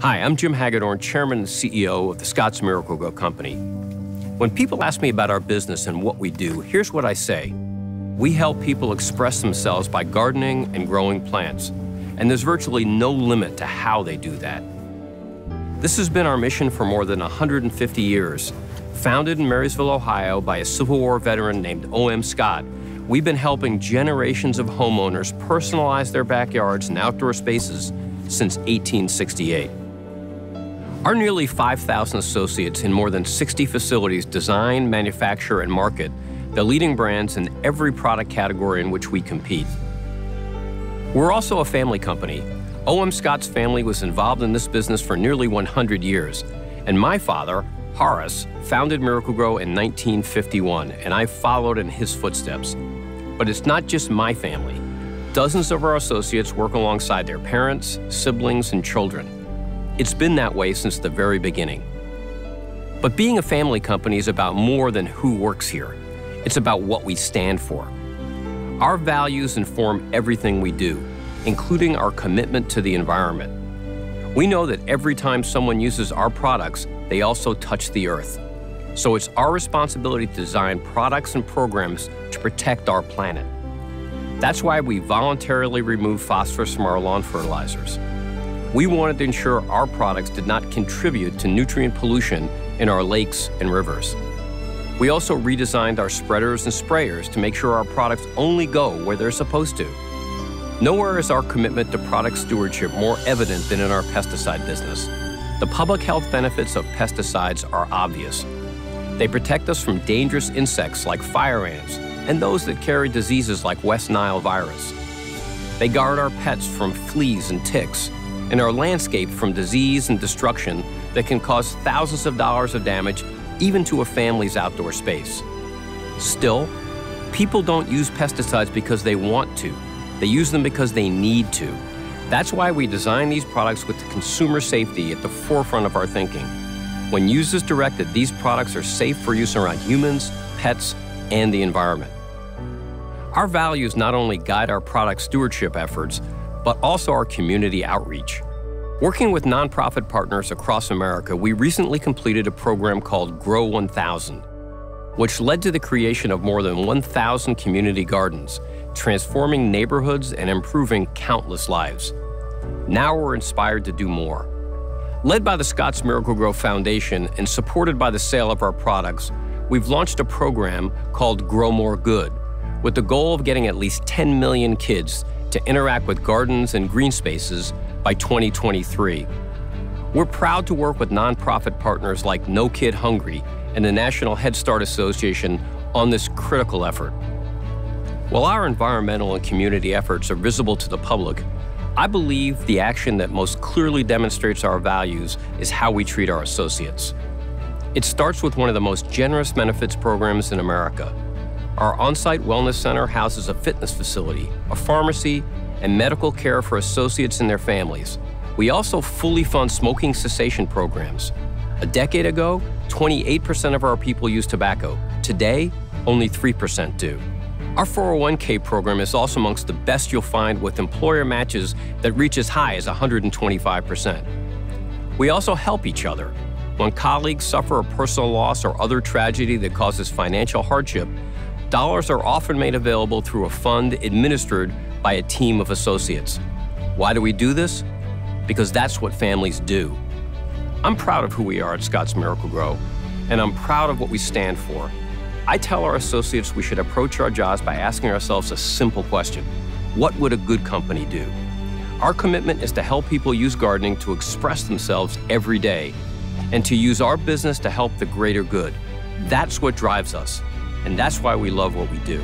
Hi, I'm Jim Hagedorn, Chairman and CEO of the Scotts Miracle-Gro Company. When people ask me about our business and what we do, here's what I say. We help people express themselves by gardening and growing plants, and there's virtually no limit to how they do that. This has been our mission for more than 150 years. Founded in Marysville, Ohio by a Civil War veteran named O.M. Scott, we've been helping generations of homeowners personalize their backyards and outdoor spaces since 1868. Our nearly 5,000 associates in more than 60 facilities design, manufacture, and market the leading brands in every product category in which we compete. We're also a family company. O.M. Scott's family was involved in this business for nearly 100 years, and my father, Horace, founded Miracle-Gro in 1951, and I followed in his footsteps. But it's not just my family. Dozens of our associates work alongside their parents, siblings, and children. It's been that way since the very beginning. But being a family company is about more than who works here. It's about what we stand for. Our values inform everything we do, including our commitment to the environment. We know that every time someone uses our products, they also touch the earth. So it's our responsibility to design products and programs to protect our planet. That's why we voluntarily remove phosphorus from our lawn fertilizers. We wanted to ensure our products did not contribute to nutrient pollution in our lakes and rivers. We also redesigned our spreaders and sprayers to make sure our products only go where they're supposed to. Nowhere is our commitment to product stewardship more evident than in our pesticide business. The public health benefits of pesticides are obvious. They protect us from dangerous insects like fire ants and those that carry diseases like West Nile virus. They guard our pets from fleas and ticks and our landscape from disease and destruction that can cause thousands of dollars of damage even to a family's outdoor space. Still, people don't use pesticides because they want to. They use them because they need to. That's why we design these products with the consumer safety at the forefront of our thinking. When used as directed, these products are safe for use around humans, pets, and the environment. Our values not only guide our product stewardship efforts, but also our community outreach. Working with nonprofit partners across America, we recently completed a program called Grow 1000, which led to the creation of more than 1,000 community gardens, transforming neighborhoods and improving countless lives. Now we're inspired to do more. Led by the Scotts Miracle-Gro Foundation and supported by the sale of our products, we've launched a program called Grow More Good, with the goal of getting at least 10 million kids to interact with gardens and green spaces by 2023. We're proud to work with nonprofit partners like No Kid Hungry and the National Head Start Association on this critical effort. While our environmental and community efforts are visible to the public, I believe the action that most clearly demonstrates our values is how we treat our associates. It starts with one of the most generous benefits programs in America, our on-site wellness center houses a fitness facility, a pharmacy, and medical care for associates and their families. We also fully fund smoking cessation programs. A decade ago, 28% of our people used tobacco. Today, only 3% do. Our 401k program is also amongst the best you'll find with employer matches that reach as high as 125%. We also help each other. When colleagues suffer a personal loss or other tragedy that causes financial hardship, dollars are often made available through a fund administered by a team of associates. Why do we do this? Because that's what families do. I'm proud of who we are at Scotts Miracle-Gro, and I'm proud of what we stand for. I tell our associates we should approach our jobs by asking ourselves a simple question. What would a good company do? Our commitment is to help people use gardening to express themselves every day and to use our business to help the greater good. That's what drives us. And that's why we love what we do.